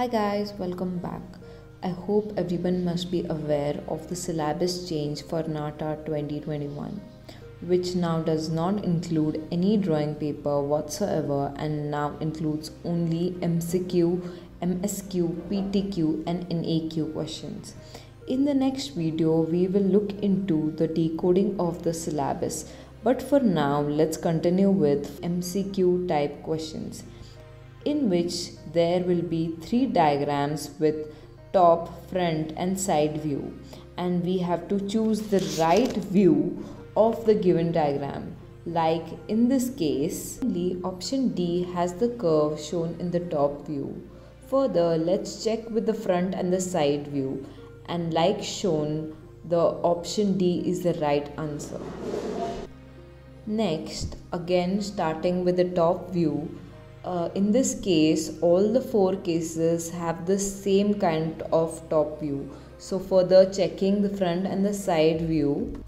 Hi guys, welcome back. I hope everyone must be aware of the syllabus change for NATA 2021, which now does not include any drawing paper whatsoever and now includes only MCQ, MSQ, PTQ, and NAQ questions. In the next video, we will look into the decoding of the syllabus. But for now, let's continue with MCQ type questions in which there will be three diagrams with top, front, and side view, and we have to choose the right view of the given diagram. Like in this case, option D has the curve shown in the top view. Further, let's check with the front and the side view, and like shown, the option D is the right answer. Next, again starting with the top view, uh, in this case all the four cases have the same kind of top view. So further checking the front and the side view.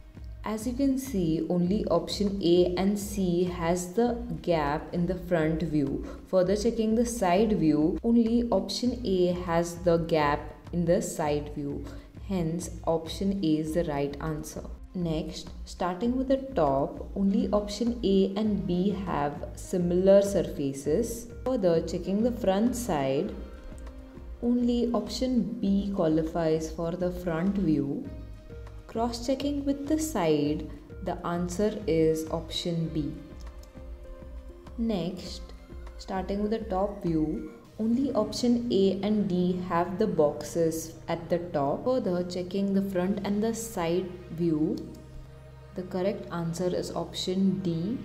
As you can see only option A and C has the gap in the front view. Further checking the side view only option A has the gap in the side view. Hence option A is the right answer Next, starting with the top, only option A and B have similar surfaces. Further, checking the front side, only option B qualifies for the front view. Cross checking with the side, the answer is option B. Next, starting with the top view, only option A and D have the boxes at the top. Further checking the front and the side view, the correct answer is option D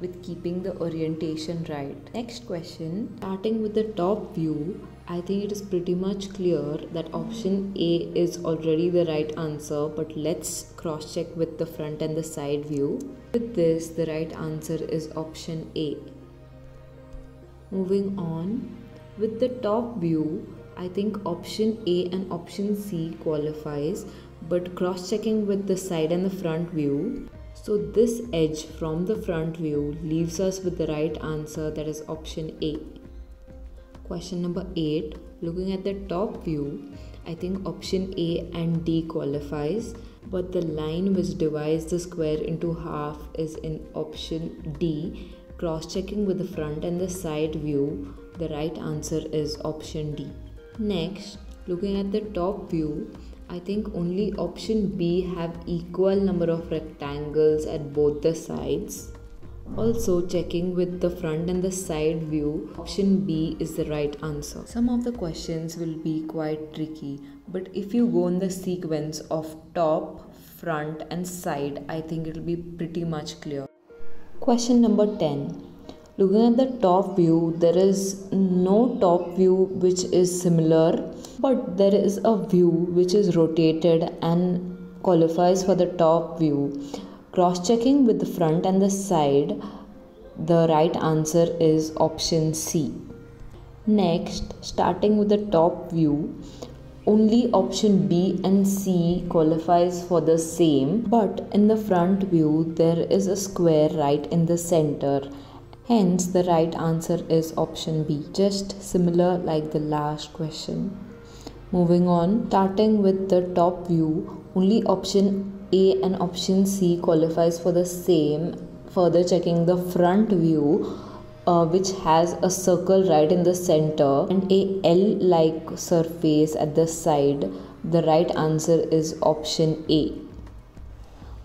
with keeping the orientation right. Next question, starting with the top view, I think it is pretty much clear that option A is already the right answer, but let's cross check with the front and the side view. With this, the right answer is option A. Moving on, with the top view, I think option A and option C qualifies, but cross checking with the side and the front view. So this edge from the front view leaves us with the right answer that is option A. Question number 8. Looking at the top view, I think option A and D qualifies, but the line which divides the square into half is in option D. Cross checking with the front and the side view, the right answer is option D. Next, looking at the top view, I think only option B have equal number of rectangles at both the sides. Also checking with the front and the side view, option B is the right answer. Some of the questions will be quite tricky, but if you go in the sequence of top, front and side, I think it will be pretty much clear. Question number 10 looking at the top view. There is no top view which is similar but there is a view which is rotated and qualifies for the top view. Cross checking with the front and the side the right answer is option C. Next starting with the top view only option B and C qualifies for the same but in the front view there is a square right in the center Hence, the right answer is option B, just similar like the last question. Moving on, starting with the top view, only option A and option C qualifies for the same. Further checking the front view, uh, which has a circle right in the center and a L-like surface at the side. The right answer is option A.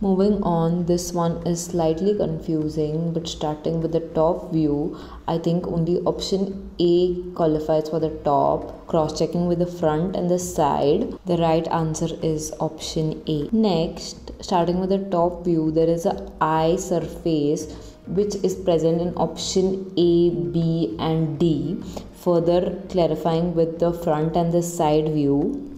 Moving on, this one is slightly confusing, but starting with the top view, I think only option A qualifies for the top. Cross checking with the front and the side, the right answer is option A. Next, starting with the top view, there is a I surface which is present in option A, B, and D. Further clarifying with the front and the side view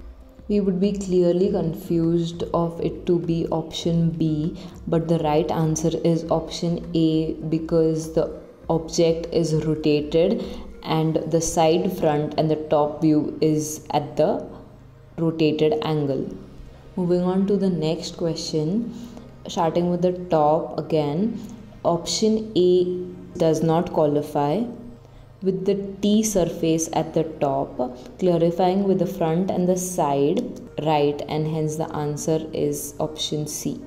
we would be clearly confused of it to be option B but the right answer is option A because the object is rotated and the side front and the top view is at the rotated angle. Moving on to the next question starting with the top again option A does not qualify with the T surface at the top, clarifying with the front and the side right and hence the answer is option C.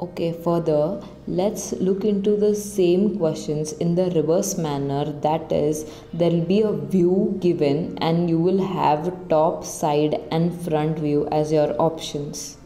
Okay, further, let's look into the same questions in the reverse manner. That is, there will be a view given and you will have top, side and front view as your options.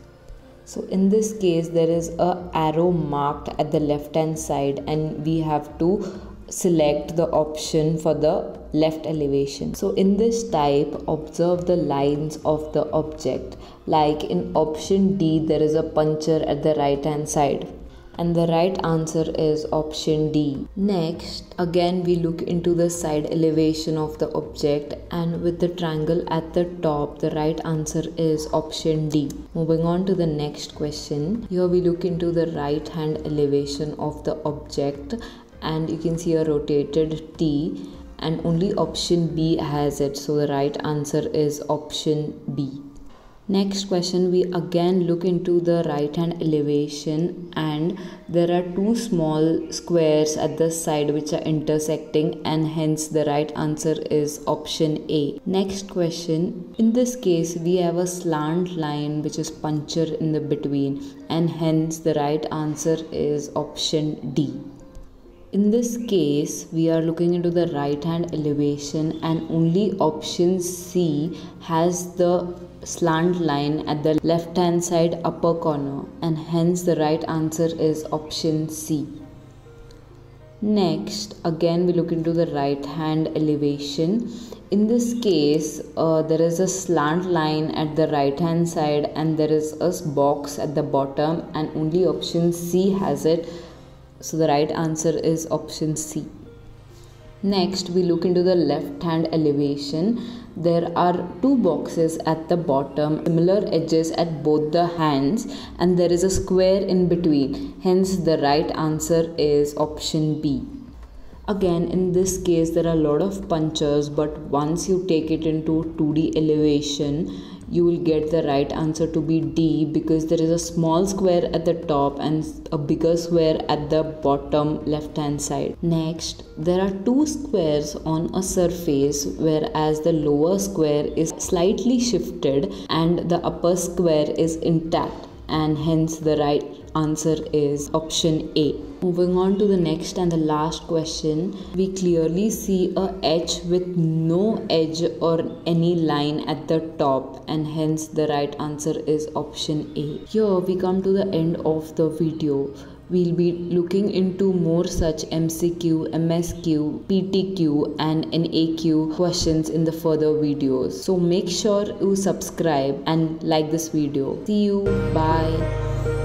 So in this case, there is a arrow marked at the left hand side and we have to select the option for the left elevation. So in this type, observe the lines of the object. Like in option D, there is a puncture at the right hand side. And the right answer is option D. Next, again we look into the side elevation of the object and with the triangle at the top, the right answer is option D. Moving on to the next question. Here we look into the right hand elevation of the object and you can see a rotated T and only option B has it so the right answer is option B. Next question we again look into the right hand elevation and there are two small squares at the side which are intersecting and hence the right answer is option A. Next question in this case we have a slant line which is punctured in the between and hence the right answer is option D. In this case, we are looking into the right hand elevation and only option C has the slant line at the left hand side upper corner and hence the right answer is option C. Next, again we look into the right hand elevation. In this case, uh, there is a slant line at the right hand side and there is a box at the bottom and only option C has it so the right answer is option C. Next, we look into the left hand elevation. There are two boxes at the bottom, similar edges at both the hands, and there is a square in between. Hence, the right answer is option B. Again, in this case, there are a lot of punctures, but once you take it into 2D elevation, you will get the right answer to be D because there is a small square at the top and a bigger square at the bottom left hand side. Next, there are two squares on a surface whereas the lower square is slightly shifted and the upper square is intact and hence the right answer is option A. Moving on to the next and the last question, we clearly see a H with no edge or any line at the top and hence the right answer is option A. Here we come to the end of the video. We'll be looking into more such MCQ, MSQ, PTQ and NAQ questions in the further videos. So make sure you subscribe and like this video. See you. Bye.